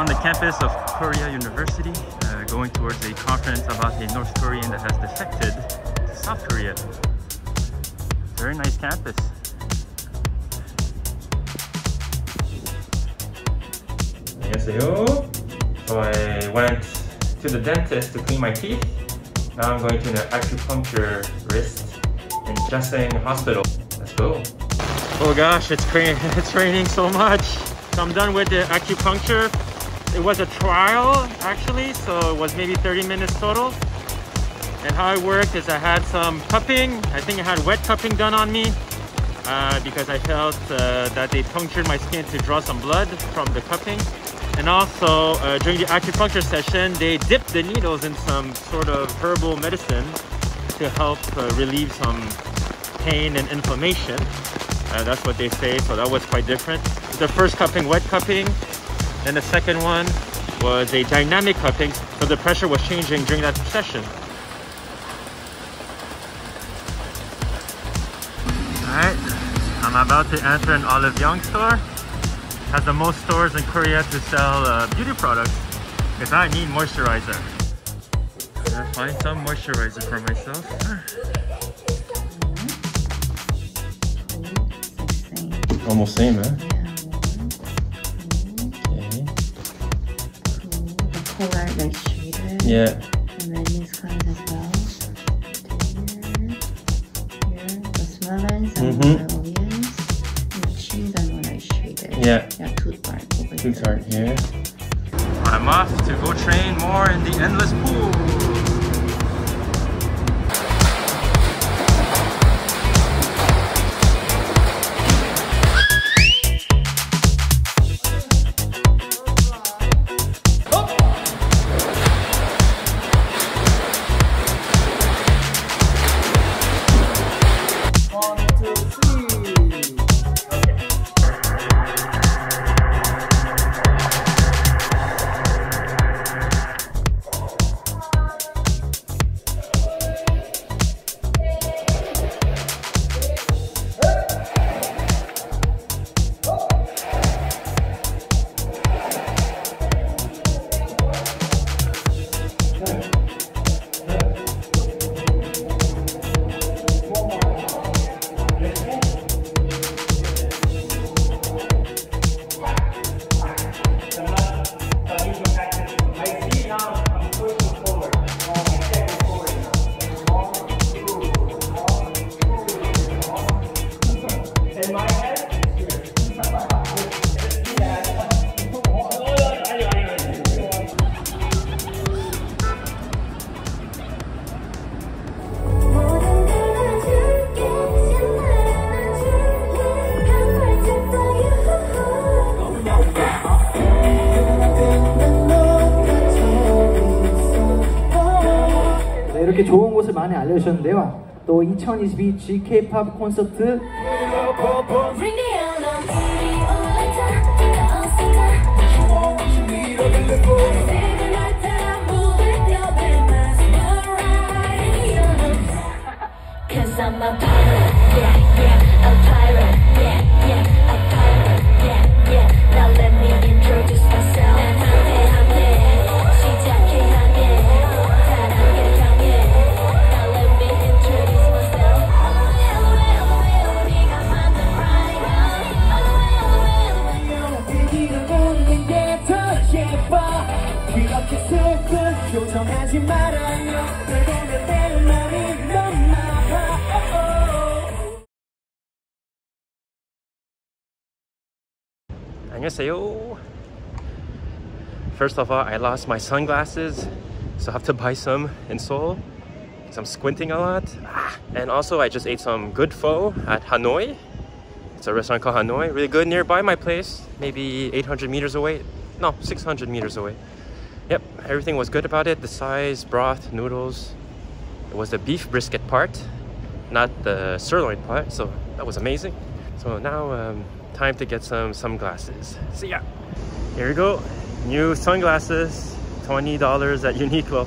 on the campus of Korea University, uh, going towards a conference about a North Korean that has defected to South Korea. Very nice campus. 안녕하세요. So I went to the dentist to clean my teeth. Now I'm going to an acupuncture wrist in Jaseng Hospital. Let's go. Oh gosh, it's, it's raining so much. So I'm done with the acupuncture. It was a trial actually, so it was maybe 30 minutes total. And how it worked is I had some cupping. I think I had wet cupping done on me uh, because I felt uh, that they punctured my skin to draw some blood from the cupping. And also uh, during the acupuncture session, they dipped the needles in some sort of herbal medicine to help uh, relieve some pain and inflammation. Uh, that's what they say, so that was quite different. The first cupping, wet cupping, and the second one was a dynamic cupping, so the pressure was changing during that session. Alright, I'm about to enter an Olive Young store. It has the most stores in Korea to sell uh, beauty products because I need moisturizer. I'm gonna find some moisturizer for myself. Almost same, eh? Yeah. And then these colors as well. Here, here, the small ones and Mhm. the obvious. And the cheese and one like shaded. Yeah. Yeah, tooth part over Two here. tart here. I'm off to go train more in the endless pool. 이렇게 좋은 곳을 많이 알려주셨는데요. 또 2022 GK-팝 콘서트. Cause I'm a pirate, yeah, 슬픈 표정하지 말아요 널 보면 내 맘이 너무 아파 안녕하세요. First of all, I lost my sunglasses, so I have to buy some in Seoul. because I'm squinting a lot. Ah, And also, I just ate some good pho at Hanoi. It's a restaurant called Hanoi, really good nearby my place, maybe 800 meters away. No, 600 meters away. Yep, everything was good about it. The size, broth, noodles. It was the beef brisket part, not the sirloin part, so that was amazing. So now, um, time to get some sunglasses. See ya. Here we go. New sunglasses, $20 at Uniqlo.